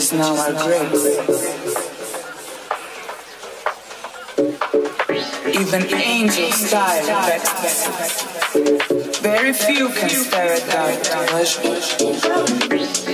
is now our grace. Even angels style vexed. Very few can stare at dark pleasure.